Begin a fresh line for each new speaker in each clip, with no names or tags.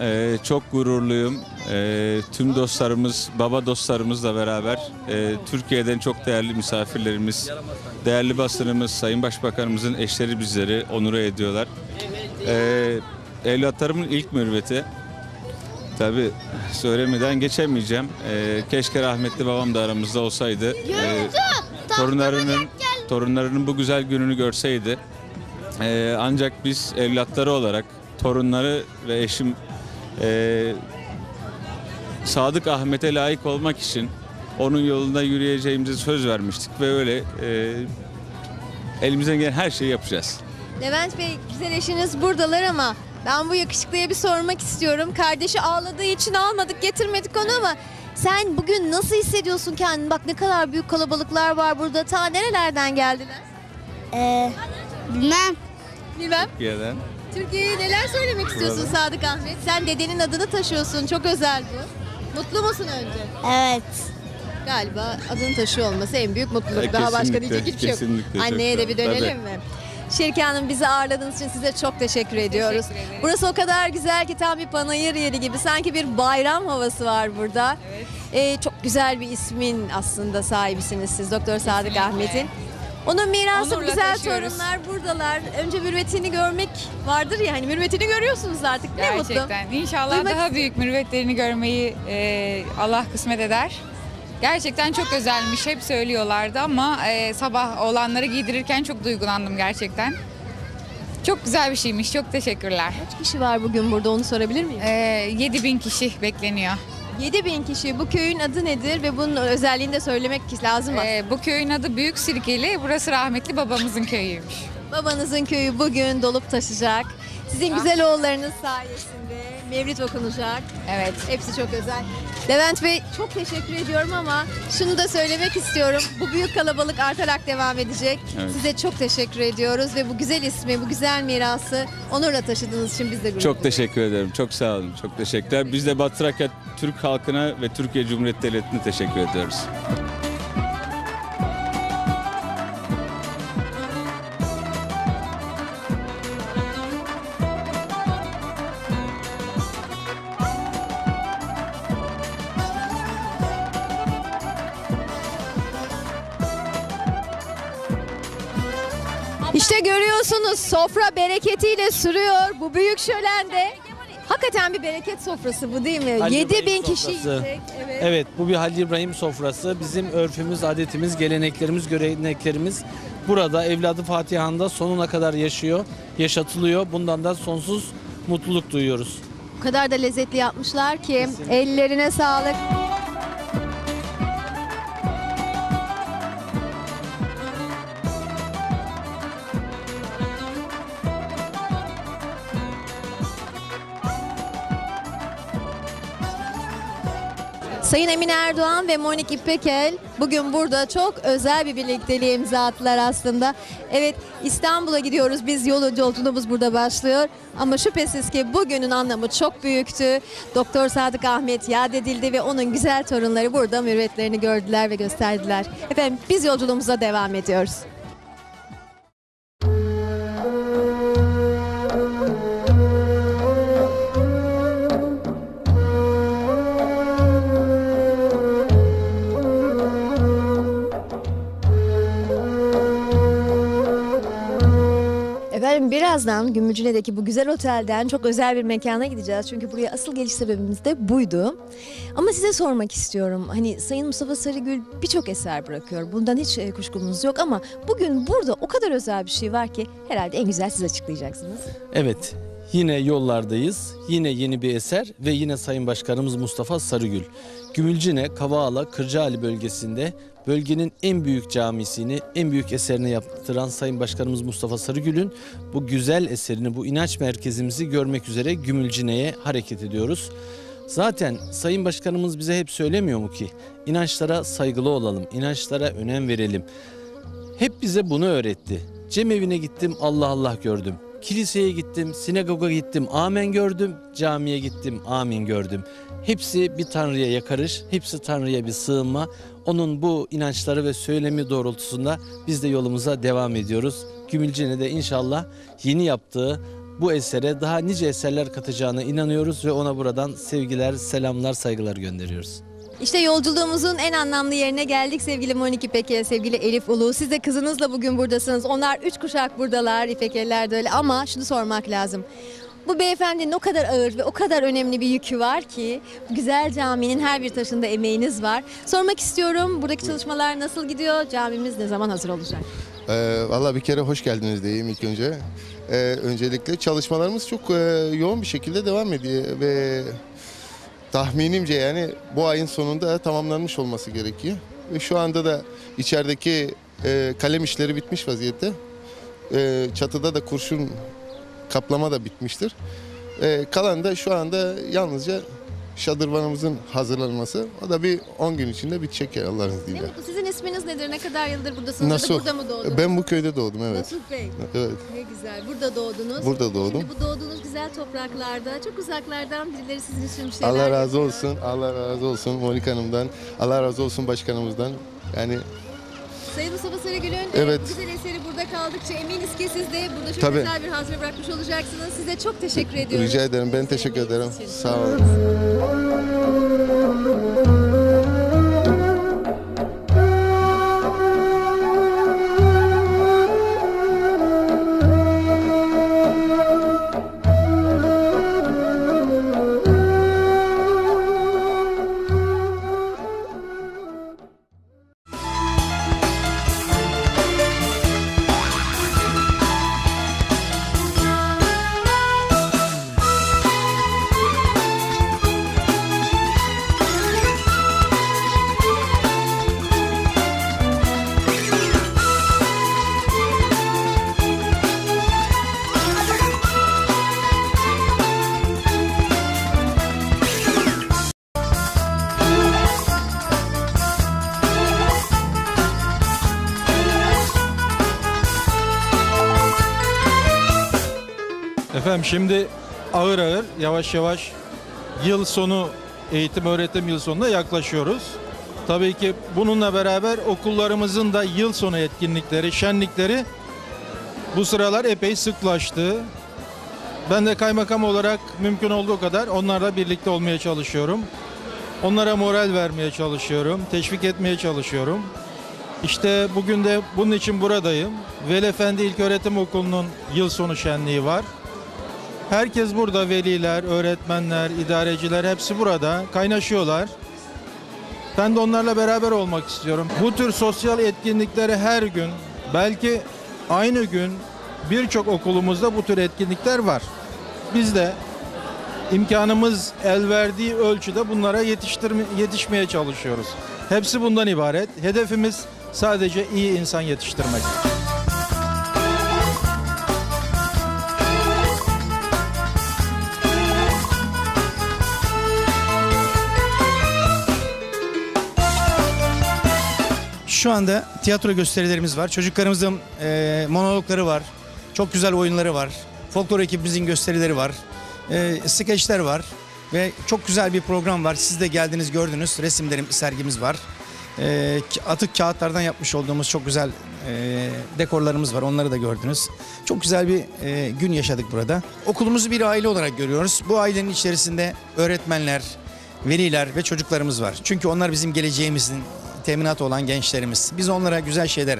e, çok gururluyum. E, tüm dostlarımız, baba dostlarımızla beraber e, Türkiye'den çok değerli misafirlerimiz, değerli basınımız, Sayın Başbakanımızın eşleri bizleri onur ediyorlar. E, evlatlarımın ilk mürveti. Tabi söylemeden geçemeyeceğim. E, keşke rahmetli babam da aramızda olsaydı. E, torunlarının torunlarının bu güzel gününü görseydi. Ee, ancak biz evlatları olarak torunları ve eşim ee, Sadık Ahmet'e layık olmak için onun yolunda yürüyeceğimize söz vermiştik ve öyle ee, elimizden gelen her şeyi yapacağız.
Levent Bey güzel eşiniz buradalar ama ben bu yakışıklıya bir sormak istiyorum. Kardeşi ağladığı için almadık getirmedik onu ama sen bugün nasıl hissediyorsun kendini? Bak ne kadar büyük kalabalıklar var burada. Ta nerelerden geldiler?
Ee, bilmem.
Bilmem.
Türkiye'den.
Türkiye'ye neler söylemek istiyorsun Sadık Ahmet? Sen dedenin adını taşıyorsun. Çok özel bu. Mutlu musun önce?
Evet.
Galiba adını taşıyor olması en büyük mutluluk.
E,
Daha başka
kesinlikle,
diyecek hiçbir şey yok.
kesinlikle, çok
Anneye de bir dönelim mi? Şirke Hanım bizi ağırladığınız için size çok teşekkür ediyoruz. Burası o kadar güzel ki tam bir panayır yeri gibi. Sanki bir bayram havası var burada. Ee, çok güzel bir ismin aslında sahibisiniz siz Doktor Sadık Ahmet'in. Onun mirası
Onurla
güzel
taşıyoruz.
torunlar buradalar. Önce mürvetini görmek vardır ya hani mürvetini görüyorsunuz artık. Ne mutlu.
Gerçekten. İnşallah
Duymak-
daha büyük mürüvvetlerini görmeyi e, Allah kısmet eder. Gerçekten çok özelmiş. Hep söylüyorlardı ama e, sabah olanları giydirirken çok duygulandım gerçekten. Çok güzel bir şeymiş. Çok teşekkürler.
Kaç kişi var bugün burada onu sorabilir miyim?
E, 7 bin kişi bekleniyor.
7000 kişi. Bu köyün adı nedir ve bunun özelliğini de söylemek lazım. mı?
E, bu köyün adı Büyük Sirkeli. Burası rahmetli babamızın köyüymüş.
Babanızın köyü bugün dolup taşacak. Sizin güzel oğullarınız sayesinde mevlid okunacak.
Evet.
Hepsi çok özel. Levent Bey çok teşekkür ediyorum ama şunu da söylemek istiyorum. Bu büyük kalabalık artarak devam edecek.
Evet.
Size çok teşekkür ediyoruz ve bu güzel ismi, bu güzel mirası onurla taşıdığınız için biz de gurur
Çok teşekkür ederim. Çok sağ olun. Çok teşekkürler. Biz de Batı Trakya Türk halkına ve Türkiye Cumhuriyeti Devleti'ne teşekkür ediyoruz.
İşte görüyorsunuz sofra bereketiyle sürüyor bu büyük şölende. Hakikaten bir bereket sofrası bu değil mi?
Halil
7 bin kişi yiyecek. Evet.
Evet bu bir Halil İbrahim sofrası. Bizim örfümüz, adetimiz, geleneklerimiz, göreneklerimiz burada evladı Fatihan'da sonuna kadar yaşıyor, yaşatılıyor. Bundan da sonsuz mutluluk duyuyoruz.
O kadar da lezzetli yapmışlar ki ellerine sağlık. Sayın Emine Erdoğan ve Monik İpekel bugün burada çok özel bir birlikteliğe imza attılar aslında. Evet İstanbul'a gidiyoruz biz yol yolculuğumuz burada başlıyor. Ama şüphesiz ki bugünün anlamı çok büyüktü. Doktor Sadık Ahmet yad edildi ve onun güzel torunları burada mürvetlerini gördüler ve gösterdiler. Efendim biz yolculuğumuza devam ediyoruz. Efendim birazdan Gümüşhane'deki bu güzel otelden çok özel bir mekana gideceğiz. Çünkü buraya asıl geliş sebebimiz de buydu. Ama size sormak istiyorum. Hani Sayın Mustafa Sarıgül birçok eser bırakıyor. Bundan hiç e, kuşkumuz yok ama bugün burada o kadar özel bir şey var ki herhalde en güzel siz açıklayacaksınız.
Evet yine yollardayız. Yine yeni bir eser ve yine Sayın Başkanımız Mustafa Sarıgül. Gümülcine, Kavaala, Kırcaali bölgesinde bölgenin en büyük camisini, en büyük eserini yaptıran Sayın Başkanımız Mustafa Sarıgül'ün bu güzel eserini, bu inanç merkezimizi görmek üzere Gümülcine'ye hareket ediyoruz. Zaten Sayın Başkanımız bize hep söylemiyor mu ki inançlara saygılı olalım, inançlara önem verelim. Hep bize bunu öğretti. Cemevine gittim Allah Allah gördüm. Kiliseye gittim, sinagoga gittim, amen gördüm. Camiye gittim, amin gördüm. Hepsi bir Tanrı'ya yakarış, hepsi Tanrı'ya bir sığınma. Onun bu inançları ve söylemi doğrultusunda biz de yolumuza devam ediyoruz. Gümülcine'de inşallah yeni yaptığı bu esere daha nice eserler katacağına inanıyoruz ve ona buradan sevgiler, selamlar, saygılar gönderiyoruz.
İşte yolculuğumuzun en anlamlı yerine geldik sevgili Monik İpek'e, sevgili Elif Ulu. Siz de kızınızla bugün buradasınız. Onlar üç kuşak buradalar, İpekeliler de öyle. Ama şunu sormak lazım. Bu beyefendinin o kadar ağır ve o kadar önemli bir yükü var ki güzel caminin her bir taşında emeğiniz var. Sormak istiyorum buradaki çalışmalar nasıl gidiyor? Camimiz ne zaman hazır olacak?
Ee, Valla bir kere hoş geldiniz diyeyim ilk önce. Ee, öncelikle çalışmalarımız çok e, yoğun bir şekilde devam ediyor ve tahminimce yani bu ayın sonunda tamamlanmış olması gerekiyor. Ve şu anda da içerideki e, kalem işleri bitmiş vaziyette. E, çatıda da kurşun kaplama da bitmiştir. E, kalan da şu anda yalnızca şadırvanımızın hazırlanması. O da bir 10 gün içinde bitecek ya Allah'ın izniyle.
Sizin isminiz nedir? Ne kadar yıldır buradasınız?
Nasuh.
Burada mı doğdunuz?
Ben bu köyde doğdum evet.
Nasuh Bey.
Evet.
Ne güzel. Burada doğdunuz.
Burada doğdum.
Şimdi bu doğduğunuz güzel topraklarda çok uzaklardan birileri sizin için bir şeyler
Allah razı
yapıyor.
olsun. Allah razı olsun Monika Hanım'dan. Allah razı olsun başkanımızdan. Yani
Sayın Mustafa Sarıgül'ün
Evet.
güzel eseri burada kaldıkça eminiz ki siz de burada çok
Tabii.
güzel bir hatıra bırakmış olacaksınız. Size çok teşekkür ediyorum.
rica ederim. Ben teşekkür ederim.
İçin.
Sağ olun.
Efendim şimdi ağır ağır yavaş yavaş yıl sonu eğitim öğretim yıl sonuna yaklaşıyoruz. Tabii ki bununla beraber okullarımızın da yıl sonu etkinlikleri, şenlikleri bu sıralar epey sıklaştı. Ben de kaymakam olarak mümkün olduğu kadar onlarla birlikte olmaya çalışıyorum. Onlara moral vermeye çalışıyorum, teşvik etmeye çalışıyorum. İşte bugün de bunun için buradayım. Veli Efendi İlköğretim Okulu'nun yıl sonu şenliği var. Herkes burada veliler, öğretmenler, idareciler hepsi burada kaynaşıyorlar. Ben de onlarla beraber olmak istiyorum. Bu tür sosyal etkinlikleri her gün belki aynı gün birçok okulumuzda bu tür etkinlikler var. Biz de imkanımız el verdiği ölçüde bunlara yetiştirme, yetişmeye çalışıyoruz. Hepsi bundan ibaret. Hedefimiz sadece iyi insan yetiştirmek.
Şu anda tiyatro gösterilerimiz var. Çocuklarımızın e, monologları var. Çok güzel oyunları var. Folklor ekibimizin gösterileri var. E, skeçler var. Ve çok güzel bir program var. Siz de geldiniz gördünüz. Resimlerim sergimiz var. E, atık kağıtlardan yapmış olduğumuz çok güzel e, dekorlarımız var. Onları da gördünüz. Çok güzel bir e, gün yaşadık burada. Okulumuzu bir aile olarak görüyoruz. Bu ailenin içerisinde öğretmenler, veliler ve çocuklarımız var. Çünkü onlar bizim geleceğimizin teminatı olan gençlerimiz. Biz onlara güzel şeyler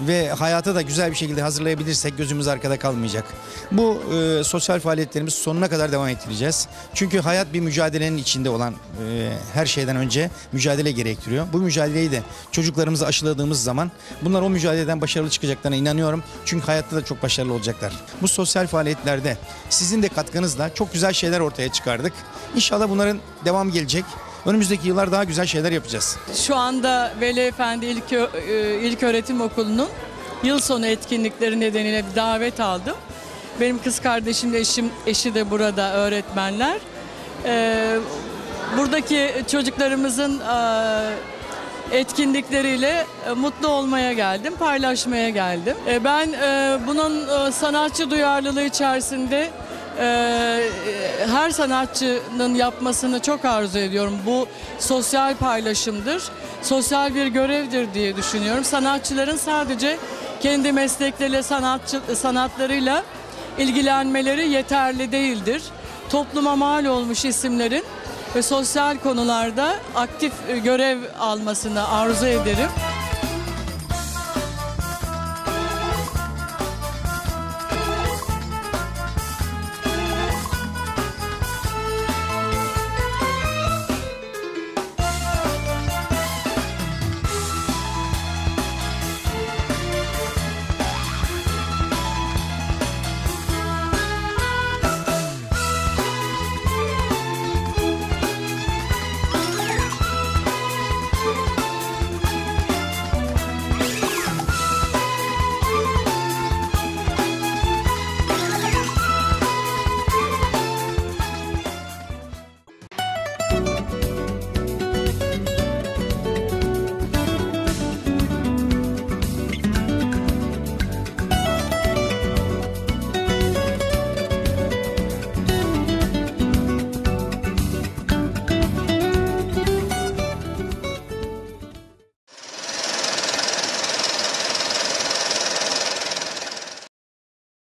ve hayata da güzel bir şekilde hazırlayabilirsek gözümüz arkada kalmayacak. Bu e, sosyal faaliyetlerimiz sonuna kadar devam ettireceğiz. Çünkü hayat bir mücadelenin içinde olan e, her şeyden önce mücadele gerektiriyor. Bu mücadeleyi de çocuklarımızı aşıladığımız zaman bunlar o mücadeleden başarılı çıkacaklarına inanıyorum. Çünkü hayatta da çok başarılı olacaklar. Bu sosyal faaliyetlerde sizin de katkınızla çok güzel şeyler ortaya çıkardık. İnşallah bunların devam gelecek. Önümüzdeki yıllar daha güzel şeyler yapacağız.
Şu anda Veli Efendi İlk, İlköğretim Okulu'nun yıl sonu etkinlikleri nedeniyle bir davet aldım. Benim kız kardeşim de eşim, eşi de burada öğretmenler. Ee, buradaki çocuklarımızın e, etkinlikleriyle e, mutlu olmaya geldim, paylaşmaya geldim. E, ben bunun sanatçı duyarlılığı içerisinde e, her sanatçının yapmasını çok arzu ediyorum. Bu sosyal paylaşımdır, sosyal bir görevdir diye düşünüyorum. Sanatçıların sadece kendi meslekleriyle, sanatçı, sanatlarıyla ilgilenmeleri yeterli değildir. Topluma mal olmuş isimlerin ve sosyal konularda aktif e, görev almasını arzu ederim.